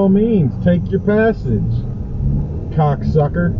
all means, take your passage, cocksucker.